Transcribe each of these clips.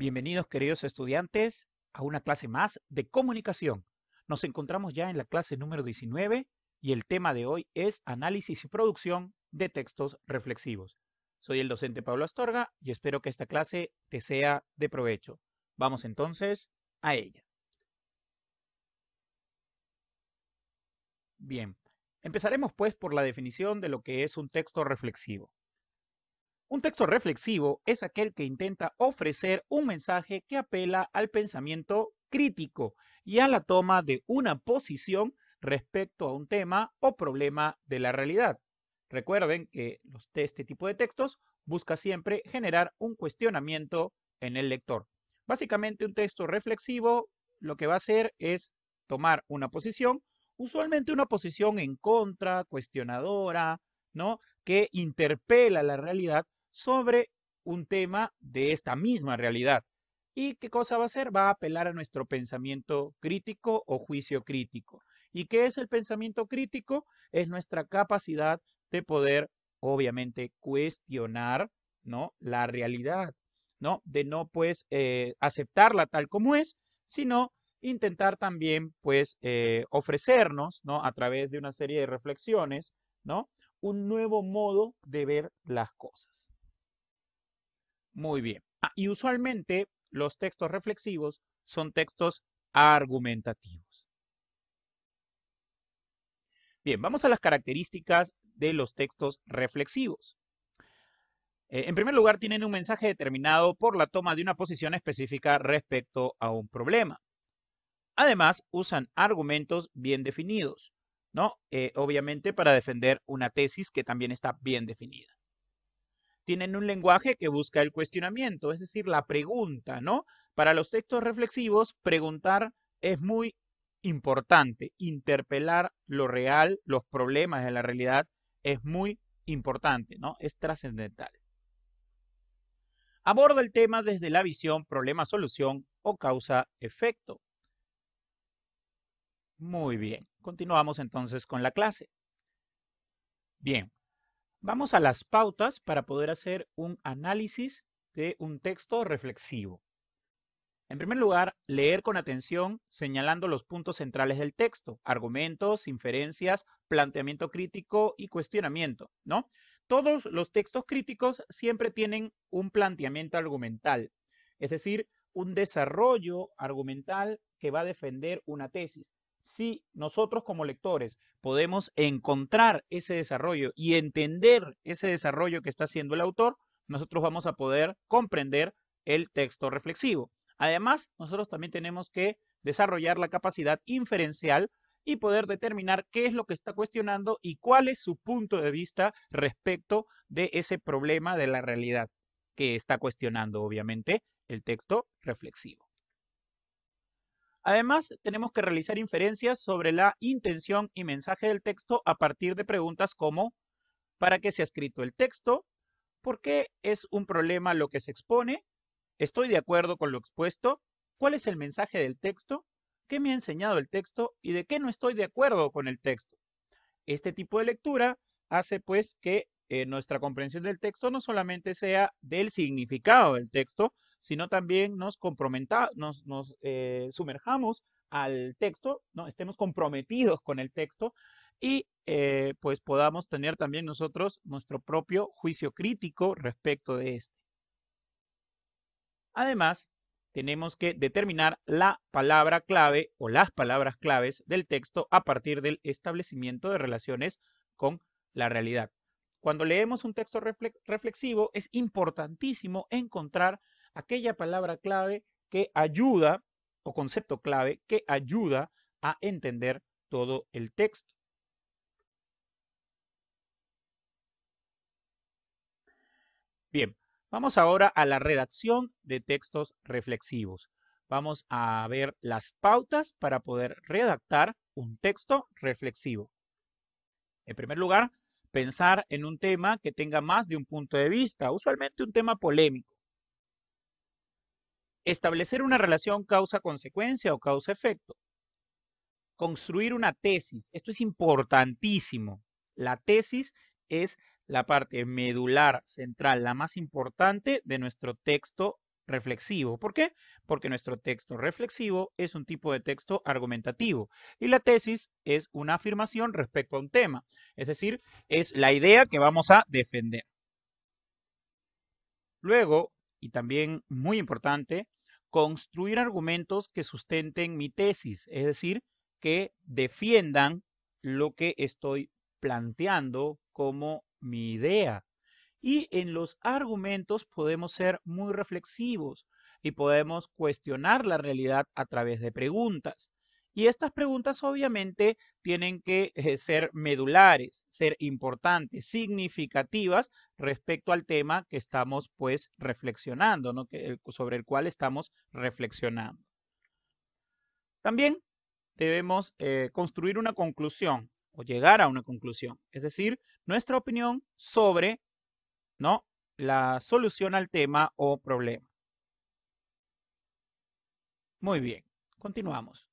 Bienvenidos queridos estudiantes a una clase más de comunicación. Nos encontramos ya en la clase número 19 y el tema de hoy es análisis y producción de textos reflexivos. Soy el docente Pablo Astorga y espero que esta clase te sea de provecho. Vamos entonces a ella. Bien, empezaremos pues por la definición de lo que es un texto reflexivo. Un texto reflexivo es aquel que intenta ofrecer un mensaje que apela al pensamiento crítico y a la toma de una posición respecto a un tema o problema de la realidad. Recuerden que este tipo de textos busca siempre generar un cuestionamiento en el lector. Básicamente un texto reflexivo lo que va a hacer es tomar una posición, usualmente una posición en contra, cuestionadora, ¿no? Que interpela la realidad sobre un tema de esta misma realidad. ¿Y qué cosa va a hacer? Va a apelar a nuestro pensamiento crítico o juicio crítico. ¿Y qué es el pensamiento crítico? Es nuestra capacidad de poder, obviamente, cuestionar, ¿no? La realidad, ¿no? De no, pues, eh, aceptarla tal como es, sino intentar también, pues, eh, ofrecernos, ¿no? A través de una serie de reflexiones, ¿no? Un nuevo modo de ver las cosas. Muy bien. Ah, y usualmente los textos reflexivos son textos argumentativos. Bien, vamos a las características de los textos reflexivos. Eh, en primer lugar, tienen un mensaje determinado por la toma de una posición específica respecto a un problema. Además, usan argumentos bien definidos, ¿no? Eh, obviamente para defender una tesis que también está bien definida tienen un lenguaje que busca el cuestionamiento, es decir, la pregunta, ¿no? Para los textos reflexivos, preguntar es muy importante. Interpelar lo real, los problemas de la realidad, es muy importante, ¿no? Es trascendental. Aborda el tema desde la visión problema-solución o causa-efecto. Muy bien, continuamos entonces con la clase. Bien, Vamos a las pautas para poder hacer un análisis de un texto reflexivo. En primer lugar, leer con atención señalando los puntos centrales del texto, argumentos, inferencias, planteamiento crítico y cuestionamiento, ¿no? Todos los textos críticos siempre tienen un planteamiento argumental, es decir, un desarrollo argumental que va a defender una tesis si nosotros como lectores podemos encontrar ese desarrollo y entender ese desarrollo que está haciendo el autor, nosotros vamos a poder comprender el texto reflexivo. Además, nosotros también tenemos que desarrollar la capacidad inferencial y poder determinar qué es lo que está cuestionando y cuál es su punto de vista respecto de ese problema de la realidad que está cuestionando, obviamente, el texto reflexivo. Además, tenemos que realizar inferencias sobre la intención y mensaje del texto a partir de preguntas como ¿para qué se ha escrito el texto? ¿Por qué es un problema lo que se expone? ¿Estoy de acuerdo con lo expuesto? ¿Cuál es el mensaje del texto? ¿Qué me ha enseñado el texto? ¿Y de qué no estoy de acuerdo con el texto? Este tipo de lectura hace pues que eh, nuestra comprensión del texto no solamente sea del significado del texto, sino también nos, nos, nos eh, sumerjamos al texto, ¿no? estemos comprometidos con el texto y eh, pues podamos tener también nosotros nuestro propio juicio crítico respecto de este. Además, tenemos que determinar la palabra clave o las palabras claves del texto a partir del establecimiento de relaciones con la realidad. Cuando leemos un texto reflexivo es importantísimo encontrar aquella palabra clave que ayuda o concepto clave que ayuda a entender todo el texto. Bien, vamos ahora a la redacción de textos reflexivos. Vamos a ver las pautas para poder redactar un texto reflexivo. En primer lugar, pensar en un tema que tenga más de un punto de vista, usualmente un tema polémico. Establecer una relación causa-consecuencia o causa-efecto. Construir una tesis. Esto es importantísimo. La tesis es la parte medular, central, la más importante de nuestro texto reflexivo. ¿Por qué? Porque nuestro texto reflexivo es un tipo de texto argumentativo y la tesis es una afirmación respecto a un tema, es decir, es la idea que vamos a defender. Luego, y también muy importante, construir argumentos que sustenten mi tesis, es decir, que defiendan lo que estoy planteando como mi idea. Y en los argumentos podemos ser muy reflexivos y podemos cuestionar la realidad a través de preguntas. Y estas preguntas obviamente tienen que eh, ser medulares, ser importantes, significativas respecto al tema que estamos pues reflexionando, que, sobre el cual estamos reflexionando. También debemos eh, construir una conclusión o llegar a una conclusión, es decir, nuestra opinión sobre ¿no? la solución al tema o problema. Muy bien, continuamos.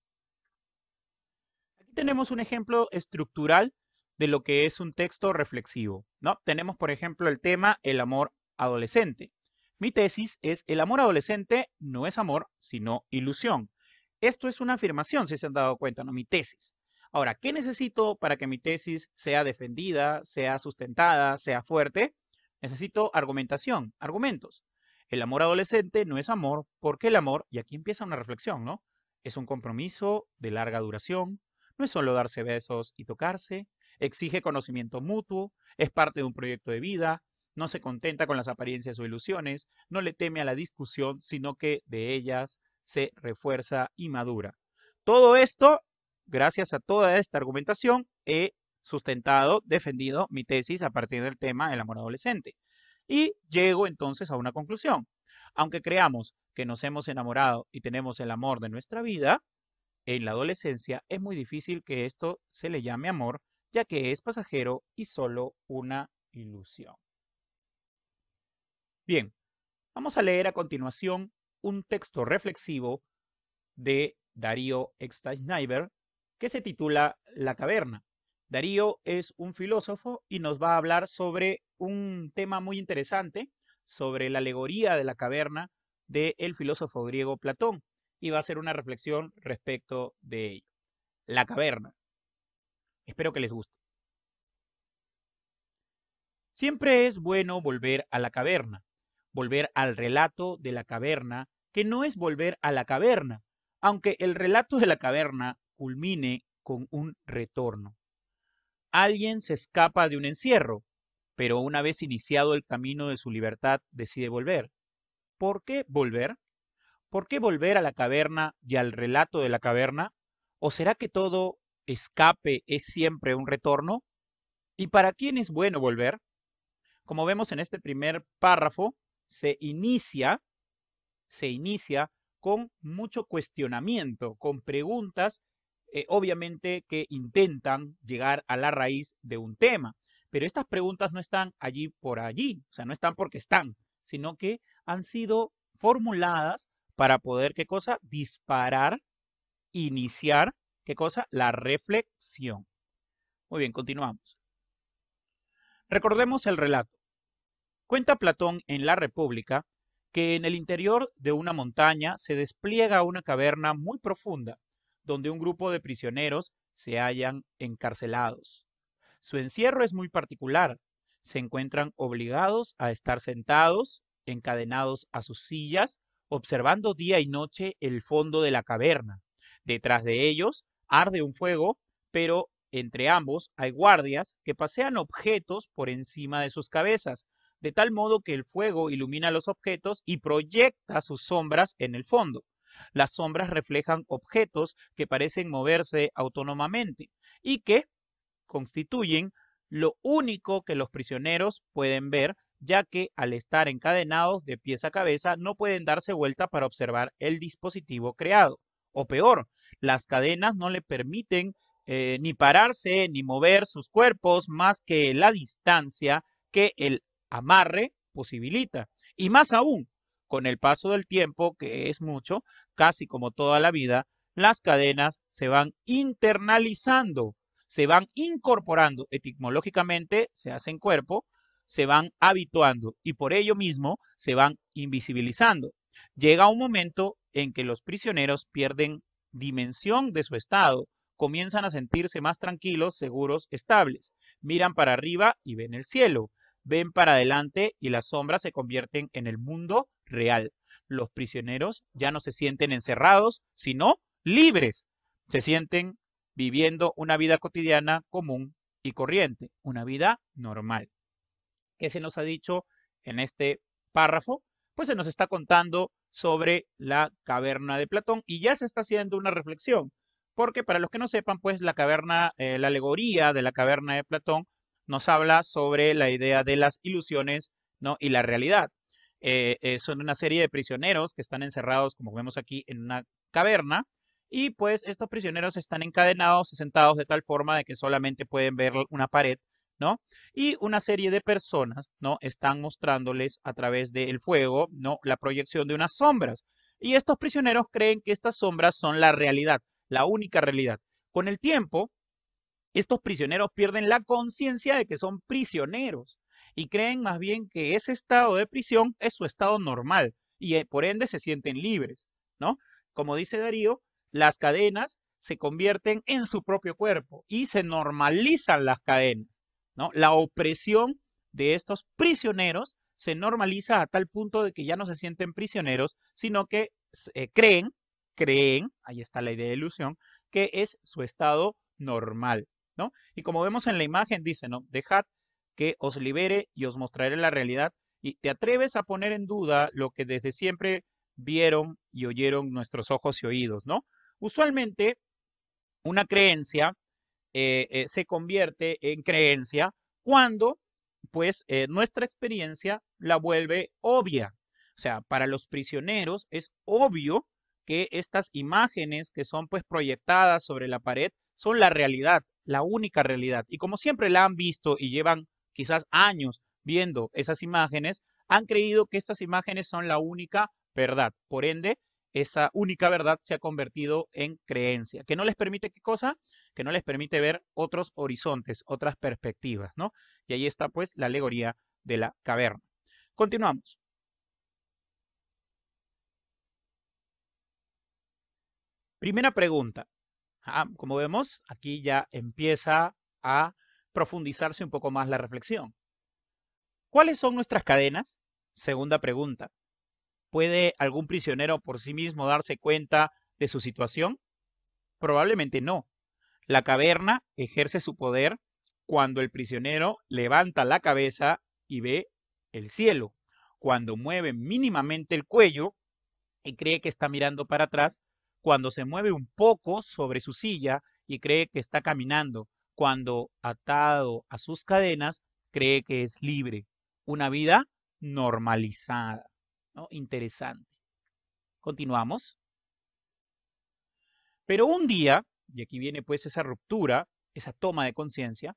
Tenemos un ejemplo estructural de lo que es un texto reflexivo, ¿no? Tenemos, por ejemplo, el tema el amor adolescente. Mi tesis es el amor adolescente no es amor, sino ilusión. Esto es una afirmación, si se han dado cuenta, ¿no? Mi tesis. Ahora, ¿qué necesito para que mi tesis sea defendida, sea sustentada, sea fuerte? Necesito argumentación, argumentos. El amor adolescente no es amor porque el amor, y aquí empieza una reflexión, ¿no? Es un compromiso de larga duración, no es solo darse besos y tocarse, exige conocimiento mutuo, es parte de un proyecto de vida, no se contenta con las apariencias o ilusiones, no le teme a la discusión, sino que de ellas se refuerza y madura. Todo esto, gracias a toda esta argumentación, he sustentado, defendido mi tesis a partir del tema del amor adolescente. Y llego entonces a una conclusión. Aunque creamos que nos hemos enamorado y tenemos el amor de nuestra vida, en la adolescencia es muy difícil que esto se le llame amor, ya que es pasajero y solo una ilusión. Bien, vamos a leer a continuación un texto reflexivo de Darío Exteinschneiber que se titula La caverna. Darío es un filósofo y nos va a hablar sobre un tema muy interesante, sobre la alegoría de la caverna del filósofo griego Platón, y va a hacer una reflexión respecto de ello. La caverna. Espero que les guste. Siempre es bueno volver a la caverna, volver al relato de la caverna, que no es volver a la caverna, aunque el relato de la caverna culmine con un retorno. Alguien se escapa de un encierro, pero una vez iniciado el camino de su libertad decide volver. ¿Por qué volver? ¿Por qué volver a la caverna y al relato de la caverna? ¿O será que todo escape es siempre un retorno? ¿Y para quién es bueno volver? Como vemos en este primer párrafo, se inicia, se inicia con mucho cuestionamiento, con preguntas, eh, obviamente, que intentan llegar a la raíz de un tema. Pero estas preguntas no están allí por allí, o sea, no están porque están, sino que han sido formuladas para poder, ¿qué cosa? Disparar, iniciar, ¿qué cosa? La reflexión. Muy bien, continuamos. Recordemos el relato. Cuenta Platón en La República que en el interior de una montaña se despliega una caverna muy profunda, donde un grupo de prisioneros se hallan encarcelados. Su encierro es muy particular. Se encuentran obligados a estar sentados, encadenados a sus sillas, observando día y noche el fondo de la caverna. Detrás de ellos arde un fuego, pero entre ambos hay guardias que pasean objetos por encima de sus cabezas, de tal modo que el fuego ilumina los objetos y proyecta sus sombras en el fondo. Las sombras reflejan objetos que parecen moverse autónomamente y que constituyen lo único que los prisioneros pueden ver, ya que al estar encadenados de pies a cabeza no pueden darse vuelta para observar el dispositivo creado. O peor, las cadenas no le permiten eh, ni pararse ni mover sus cuerpos más que la distancia que el amarre posibilita. Y más aún, con el paso del tiempo, que es mucho, casi como toda la vida, las cadenas se van internalizando, se van incorporando etimológicamente, se hacen cuerpo, se van habituando y por ello mismo se van invisibilizando. Llega un momento en que los prisioneros pierden dimensión de su estado, comienzan a sentirse más tranquilos, seguros, estables. Miran para arriba y ven el cielo. Ven para adelante y las sombras se convierten en el mundo real. Los prisioneros ya no se sienten encerrados, sino libres. Se sienten viviendo una vida cotidiana común y corriente, una vida normal. ¿Qué se nos ha dicho en este párrafo? Pues se nos está contando sobre la caverna de Platón y ya se está haciendo una reflexión, porque para los que no sepan, pues la caverna, eh, la alegoría de la caverna de Platón nos habla sobre la idea de las ilusiones ¿no? y la realidad. Eh, eh, son una serie de prisioneros que están encerrados, como vemos aquí, en una caverna y pues estos prisioneros están encadenados y sentados de tal forma de que solamente pueden ver una pared, Y una serie de personas, ¿no? Están mostrándoles a través del fuego, ¿no? La proyección de unas sombras. Y estos prisioneros creen que estas sombras son la realidad, la única realidad. Con el tiempo, estos prisioneros pierden la conciencia de que son prisioneros y creen más bien que ese estado de prisión es su estado normal y eh, por ende se sienten libres, ¿no? Como dice Darío, las cadenas se convierten en su propio cuerpo y se normalizan las cadenas. La opresión de estos prisioneros se normaliza a tal punto de que ya no se sienten prisioneros, sino que eh, creen, creen, ahí está la idea de ilusión, que es su estado normal. ¿no? Y como vemos en la imagen, dice, ¿no? Dejad que os libere y os mostraré la realidad. Y te atreves a poner en duda lo que desde siempre vieron y oyeron nuestros ojos y oídos, ¿no? Usualmente, una creencia eh, eh, se convierte en creencia cuando, pues, eh, nuestra experiencia la vuelve obvia. O sea, para los prisioneros es obvio que estas imágenes que son, pues, proyectadas sobre la pared son la realidad, la única realidad. Y como siempre la han visto y llevan quizás años viendo esas imágenes, han creído que estas imágenes son la única verdad. Por ende, esa única verdad se ha convertido en creencia, que no les permite qué cosa? Que no les permite ver otros horizontes, otras perspectivas, ¿no? Y ahí está pues la alegoría de la caverna. Continuamos. Primera pregunta. Ah, como vemos, aquí ya empieza a profundizarse un poco más la reflexión. ¿Cuáles son nuestras cadenas? Segunda pregunta. ¿Puede algún prisionero por sí mismo darse cuenta de su situación? Probablemente no. La caverna ejerce su poder cuando el prisionero levanta la cabeza y ve el cielo, cuando mueve mínimamente el cuello y cree que está mirando para atrás, cuando se mueve un poco sobre su silla y cree que está caminando, cuando atado a sus cadenas cree que es libre, una vida normalizada. Interesante. Continuamos. Pero un día, y aquí viene pues esa ruptura, esa toma de conciencia,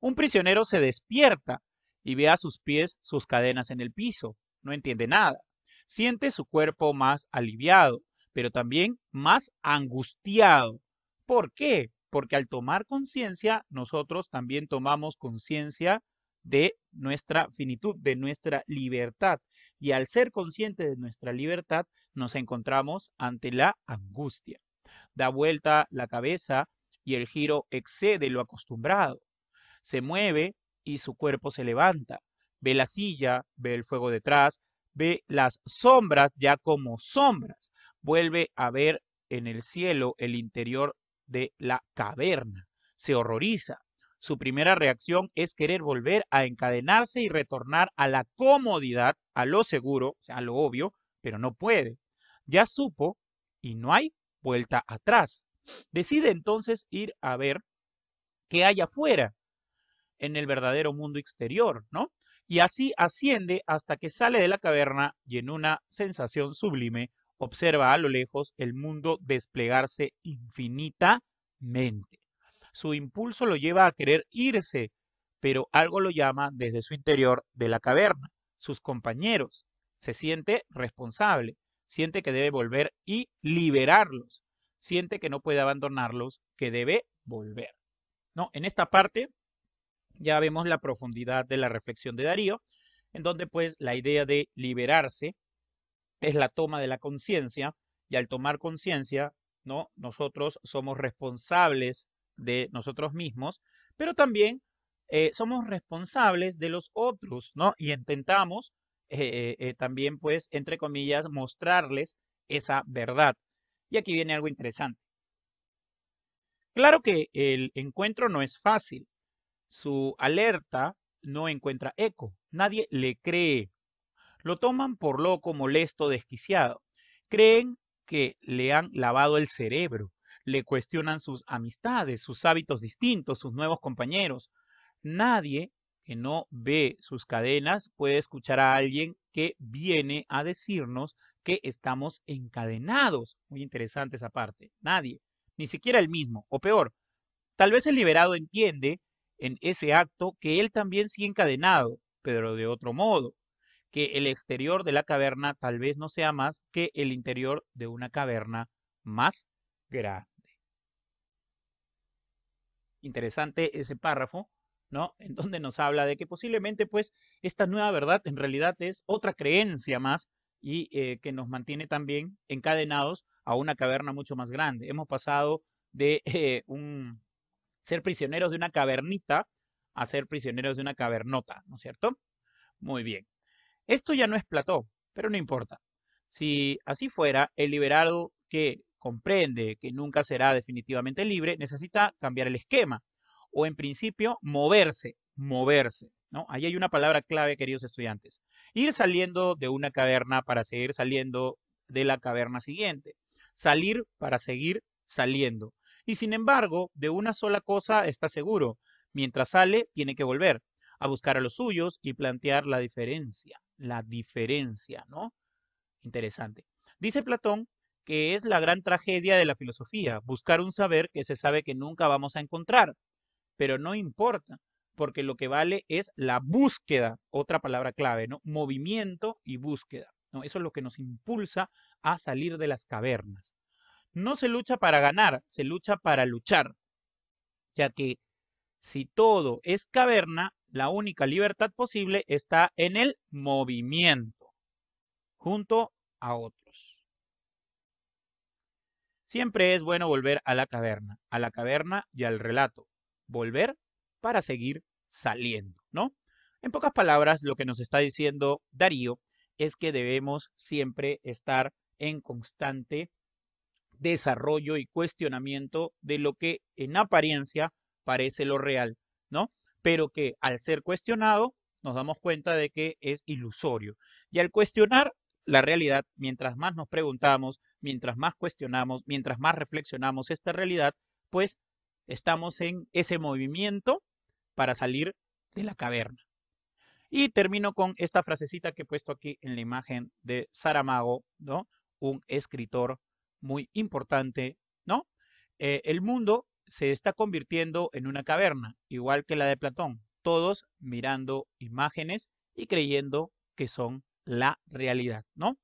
un prisionero se despierta y ve a sus pies sus cadenas en el piso. No entiende nada. Siente su cuerpo más aliviado, pero también más angustiado. ¿Por qué? Porque al tomar conciencia, nosotros también tomamos conciencia de nuestra finitud, de nuestra libertad. Y al ser consciente de nuestra libertad, nos encontramos ante la angustia. Da vuelta la cabeza y el giro excede lo acostumbrado. Se mueve y su cuerpo se levanta. Ve la silla, ve el fuego detrás, ve las sombras ya como sombras. Vuelve a ver en el cielo el interior de la caverna. Se horroriza, su primera reacción es querer volver a encadenarse y retornar a la comodidad, a lo seguro, a lo obvio, pero no puede. Ya supo y no hay vuelta atrás. Decide entonces ir a ver qué hay afuera, en el verdadero mundo exterior, ¿no? Y así asciende hasta que sale de la caverna y en una sensación sublime observa a lo lejos el mundo desplegarse infinitamente su impulso lo lleva a querer irse, pero algo lo llama desde su interior de la caverna, sus compañeros. Se siente responsable, siente que debe volver y liberarlos, siente que no puede abandonarlos, que debe volver. No, en esta parte ya vemos la profundidad de la reflexión de Darío, en donde pues la idea de liberarse es la toma de la conciencia y al tomar conciencia, ¿no? Nosotros somos responsables de nosotros mismos, pero también eh, somos responsables de los otros, ¿no? Y intentamos eh, eh, también, pues, entre comillas, mostrarles esa verdad. Y aquí viene algo interesante. Claro que el encuentro no es fácil. Su alerta no encuentra eco. Nadie le cree. Lo toman por loco, molesto, desquiciado. Creen que le han lavado el cerebro. Le cuestionan sus amistades, sus hábitos distintos, sus nuevos compañeros. Nadie que no ve sus cadenas puede escuchar a alguien que viene a decirnos que estamos encadenados. Muy interesante esa parte. Nadie ni siquiera el mismo, o peor, tal vez el liberado entiende en ese acto que él también sigue encadenado, pero de otro modo, que el exterior de la caverna tal vez no sea más que el interior de una caverna más grande. Interesante ese párrafo, ¿no? En donde nos habla de que posiblemente pues esta nueva verdad en realidad es otra creencia más y eh, que nos mantiene también encadenados a una caverna mucho más grande. Hemos pasado de eh, un, ser prisioneros de una cavernita a ser prisioneros de una cavernota, ¿no es cierto? Muy bien. Esto ya no es Platón, pero no importa. Si así fuera, el liberado que comprende que nunca será definitivamente libre necesita cambiar el esquema o en principio moverse, moverse. ¿no? Ahí hay una palabra clave, queridos estudiantes. Ir saliendo de una caverna para seguir saliendo de la caverna siguiente. Salir para seguir saliendo. Y sin embargo, de una sola cosa está seguro. Mientras sale, tiene que volver a buscar a los suyos y plantear la diferencia. La diferencia, ¿no? Interesante. Dice Platón que es la gran tragedia de la filosofía, buscar un saber que se sabe que nunca vamos a encontrar. Pero no importa, porque lo que vale es la búsqueda, otra palabra clave, ¿no? Movimiento y búsqueda. Eso es lo que nos impulsa a salir de las cavernas. No se lucha para ganar, se lucha para luchar, ya que si todo es caverna, la única libertad posible está en el movimiento, junto a otros. Siempre es bueno volver a la caverna, a la caverna y al relato. Volver para seguir saliendo, ¿no? En pocas palabras, lo que nos está diciendo Darío es que debemos siempre estar en constante desarrollo y cuestionamiento de lo que en apariencia parece lo real, ¿no? Pero que al ser cuestionado nos damos cuenta de que es ilusorio. Y al cuestionar la realidad, mientras más nos preguntamos, mientras más cuestionamos, mientras más reflexionamos esta realidad, pues estamos en ese movimiento para salir de la caverna. Y termino con esta frasecita que he puesto aquí en la imagen de Saramago, ¿no? Un escritor muy importante, ¿no? Eh, el mundo se está convirtiendo en una caverna, igual que la de Platón, todos mirando imágenes y creyendo que son la realidad, ¿no?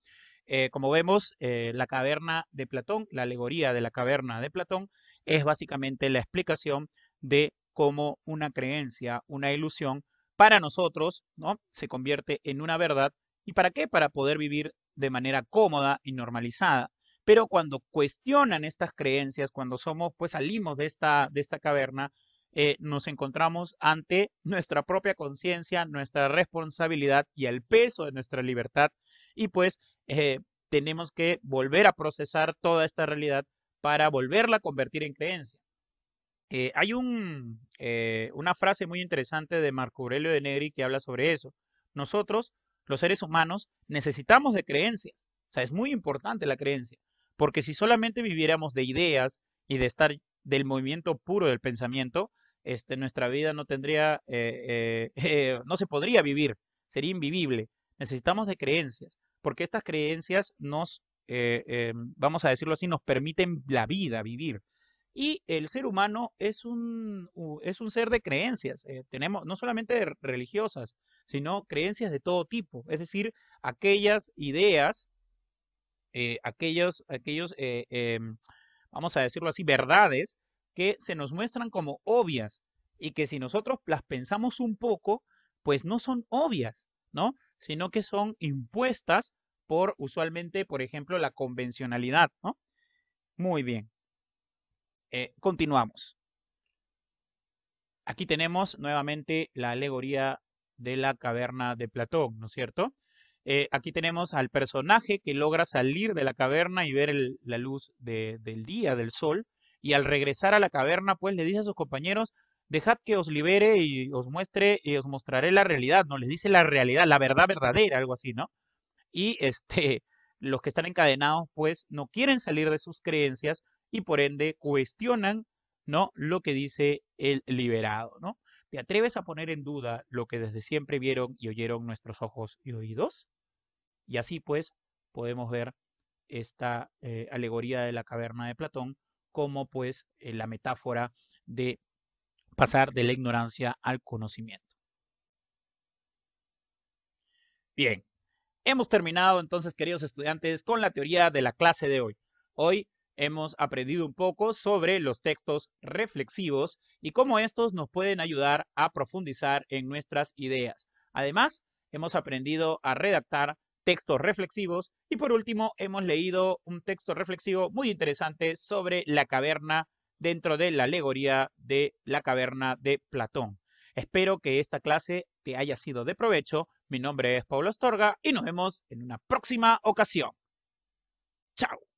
Eh, como vemos, eh, la caverna de Platón, la alegoría de la caverna de Platón, es básicamente la explicación de como una creencia, una ilusión, para nosotros, ¿no? Se convierte en una verdad. ¿Y para qué? Para poder vivir de manera cómoda y normalizada. Pero cuando cuestionan estas creencias, cuando somos, pues salimos de esta, de esta caverna, eh, nos encontramos ante nuestra propia conciencia, nuestra responsabilidad y el peso de nuestra libertad. Y pues eh, tenemos que volver a procesar toda esta realidad para volverla a convertir en creencia. Eh, hay eh, una frase muy interesante de Marco Aurelio de Negri que habla sobre eso. Nosotros, los seres humanos, necesitamos de creencias. O sea, es muy importante la creencia, porque si solamente viviéramos de ideas y de estar del movimiento puro del pensamiento, este, nuestra vida no tendría, eh, no se podría vivir, sería invivible. Necesitamos de creencias, porque estas creencias nos, vamos a decirlo así, nos permiten la vida, vivir. Y el ser humano es un, es un ser de creencias. Eh, tenemos no solamente religiosas, sino creencias de todo tipo. Es decir, aquellas ideas, eh, aquellos, aquellos eh, em, vamos a decirlo así, verdades que se nos muestran como obvias y que si nosotros las pensamos un poco, pues no son obvias, ¿no? Sino que son impuestas por usualmente, por ejemplo, la convencionalidad, ¿no? Muy bien. Eh, continuamos. Aquí tenemos nuevamente la alegoría de la caverna de Platón, ¿no es cierto? Eh, aquí tenemos al personaje que logra salir de la caverna y ver la luz del día, del sol, y al regresar a la caverna, pues le dice a sus compañeros, dejad que os libere y os muestre y os mostraré la realidad, ¿no? Les dice la realidad, la verdad verdadera, algo así, ¿no? Y este, los que están encadenados, pues no quieren salir de sus creencias y por ende cuestionan, ¿no? Lo que dice el liberado, ¿no? ¿Te atreves a poner en duda lo que desde siempre vieron y oyeron nuestros ojos y oídos? Y así pues podemos ver esta eh, alegoría de la caverna de Platón como pues eh, la metáfora de pasar de la ignorancia al conocimiento. Bien, hemos terminado entonces, queridos estudiantes, con la teoría de la clase de hoy. Hoy hemos aprendido un poco sobre los textos reflexivos y cómo estos nos pueden ayudar a profundizar en nuestras ideas. Además, hemos aprendido a redactar textos reflexivos y por último hemos leído un texto reflexivo muy interesante sobre la caverna dentro de la alegoría de la caverna de Platón. Espero que esta clase te haya sido de provecho. Mi nombre es Pablo Astorga y nos vemos en una próxima ocasión. Chao.